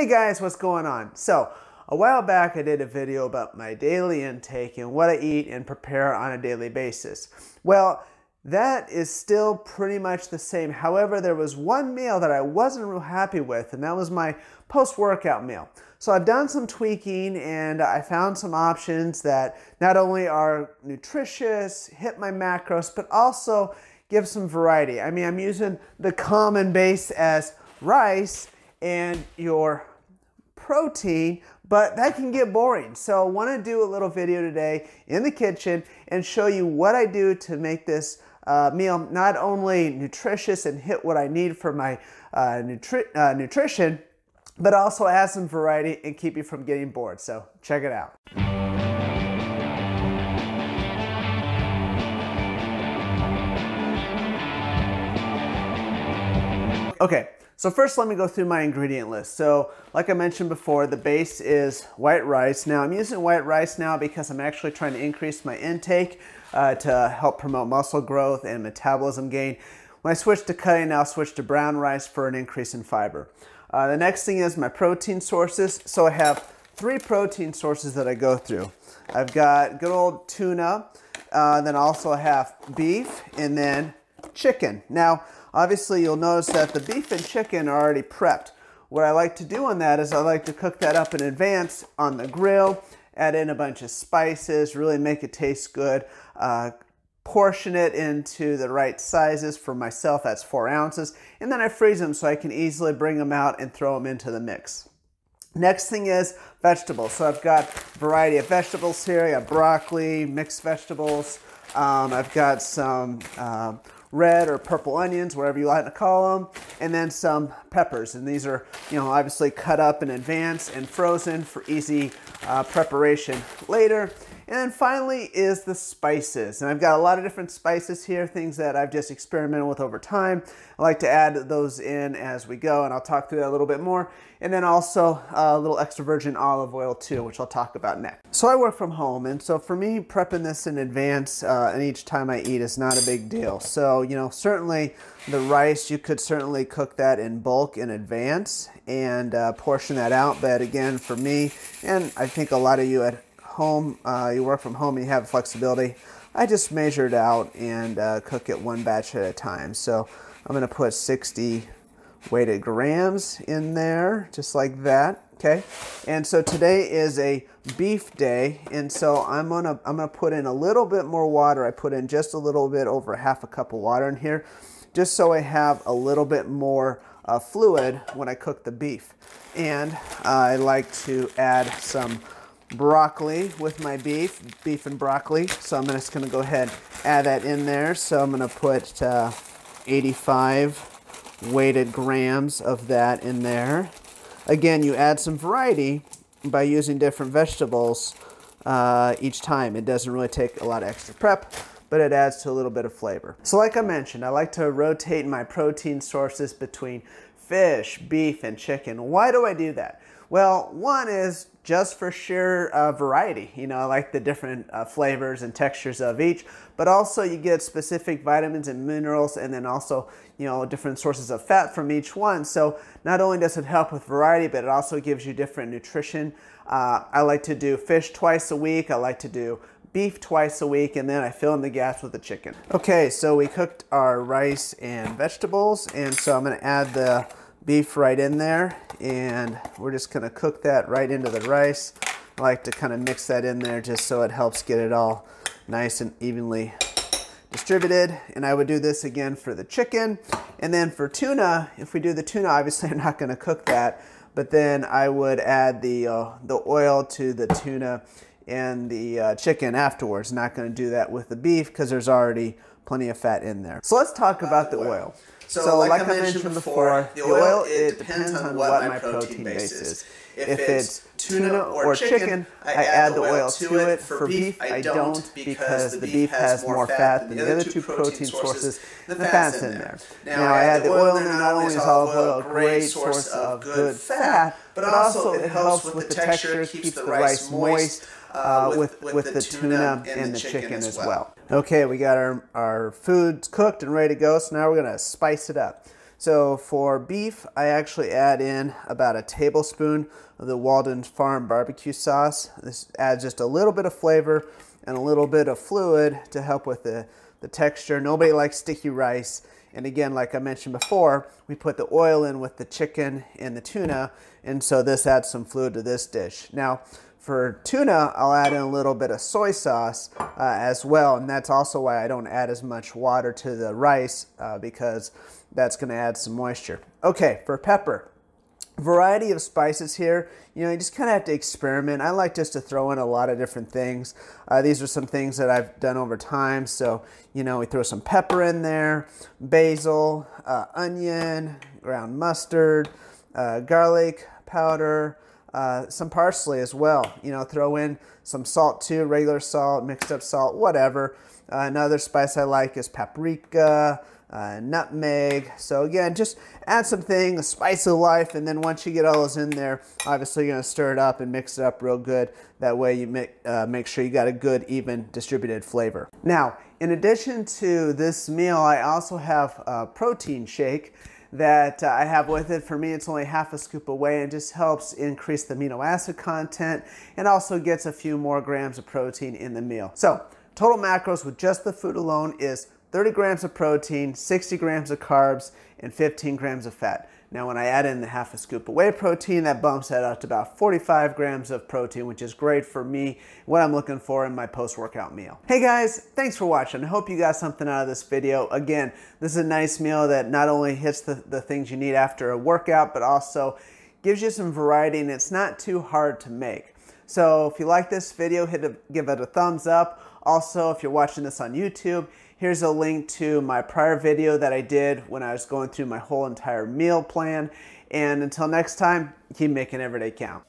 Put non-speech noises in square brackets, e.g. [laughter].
Hey guys, what's going on? So, a while back I did a video about my daily intake and what I eat and prepare on a daily basis. Well, that is still pretty much the same. However, there was one meal that I wasn't real happy with, and that was my post-workout meal. So I've done some tweaking and I found some options that not only are nutritious, hit my macros, but also give some variety. I mean, I'm using the common base as rice and your protein, but that can get boring. So I want to do a little video today in the kitchen and show you what I do to make this uh, meal not only nutritious and hit what I need for my uh, nutri uh, nutrition, but also add some variety and keep you from getting bored. So check it out. Okay, so first let me go through my ingredient list. So like I mentioned before, the base is white rice. Now I'm using white rice now because I'm actually trying to increase my intake uh, to help promote muscle growth and metabolism gain. When I switch to cutting, I'll switch to brown rice for an increase in fiber. Uh, the next thing is my protein sources. So I have three protein sources that I go through. I've got good old tuna, uh, then also I have beef, and then chicken. Now, Obviously, you'll notice that the beef and chicken are already prepped. What I like to do on that is I like to cook that up in advance on the grill, add in a bunch of spices, really make it taste good, uh, portion it into the right sizes. For myself, that's four ounces, and then I freeze them so I can easily bring them out and throw them into the mix. Next thing is vegetables. So I've got a variety of vegetables here. I got broccoli, mixed vegetables. Um, I've got some uh, red or purple onions, whatever you like to call them, and then some peppers. And these are, you know, obviously cut up in advance and frozen for easy uh, preparation later. And then finally is the spices. And I've got a lot of different spices here, things that I've just experimented with over time. I like to add those in as we go, and I'll talk through that a little bit more. And then also a little extra virgin olive oil too, which I'll talk about next. So I work from home, and so for me, prepping this in advance uh, and each time I eat is not a big deal. So, you know, certainly the rice, you could certainly cook that in bulk in advance and uh, portion that out. But again, for me, and I think a lot of you at home, uh, you work from home, you have flexibility. I just measure it out and uh, cook it one batch at a time. So I'm going to put 60 weighted grams in there, just like that. Okay, and so today is a beef day, and so I'm gonna I'm gonna put in a little bit more water. I put in just a little bit over half a cup of water in here, just so I have a little bit more uh, fluid when I cook the beef. And I like to add some broccoli with my beef, beef and broccoli. So I'm just going to go ahead add that in there. So I'm going to put uh, 85 weighted grams of that in there. Again, you add some variety by using different vegetables uh, each time. It doesn't really take a lot of extra prep, but it adds to a little bit of flavor. So like I mentioned, I like to rotate my protein sources between fish, beef, and chicken. Why do I do that? Well, one is just for sheer uh, variety. You know, I like the different uh, flavors and textures of each, but also you get specific vitamins and minerals and then also, you know, different sources of fat from each one. So not only does it help with variety, but it also gives you different nutrition. Uh, I like to do fish twice a week. I like to do beef twice a week and then I fill in the gaps with the chicken. Okay, so we cooked our rice and vegetables and so I'm gonna add the beef right in there and we're just going to cook that right into the rice. I like to kind of mix that in there just so it helps get it all nice and evenly distributed. And I would do this again for the chicken. And then for tuna, if we do the tuna, obviously [laughs] I'm not going to cook that, but then I would add the, uh, the oil to the tuna and the uh, chicken afterwards. Not going to do that with the beef because there's already plenty of fat in there. So let's talk about the oil. So, so like, like, I mentioned before, the oil, it depends on what my protein base is. If it's tuna or chicken, I add the oil to it. For beef, I don't because the beef has more fat than the other two protein sources. The fat's in there. Now, I add the oil in there. Not only is olive oil a great source of good fat, but also it helps with the texture, keeps the rice moist. Uh, with, with, with, the tuna and, and the chicken, chicken as well. Okay, we got our, our foods cooked and ready to go, so now we're going to spice it up. So for beef, I actually add in about a tablespoon of the Walden Farm barbecue sauce. This adds just a little bit of flavor and a little bit of fluid to help with the, the texture. Nobody likes sticky rice. And again, like I mentioned before, we put the oil in with the chicken and the tuna, and so this adds some fluid to this dish. Now, for tuna, I'll add in a little bit of soy sauce uh, as well, and that's also why I don't add as much water to the rice uh, because that's going to add some moisture. Okay, for pepper, variety of spices here. You know, you just kind of have to experiment. I like just to throw in a lot of different things. Uh, these are some things that I've done over time. So, you know, we throw some pepper in there, basil, uh, onion, ground mustard, uh, garlic powder, uh, some parsley as well. You know, throw in some salt too, regular salt, mixed up salt, whatever. Uh, another spice I like is paprika, uh, nutmeg. So again, just add some things, spice of life, and then once you get all those in there, obviously you're gonna stir it up and mix it up real good. That way you make, uh, make sure you got a good, even distributed flavor. Now, in addition to this meal, I also have a protein shake that uh, I have with it. For me, it's only half a scoop away and just helps increase the amino acid content and also gets a few more grams of protein in the meal. So total macros with just the food alone is 30 grams of protein, 60 grams of carbs, and 15 grams of fat. Now, when I add in the half a scoop of whey protein, that bumps that up to about 45 grams of protein, which is great for me, what I'm looking for in my post-workout meal. Hey guys, thanks for watching. I hope you got something out of this video. Again, this is a nice meal that not only hits the, the things you need after a workout, but also gives you some variety and it's not too hard to make. So if you like this video, hit a, give it a thumbs up. Also, if you're watching this on YouTube, here's a link to my prior video that I did when I was going through my whole entire meal plan. And until next time, keep making every day count.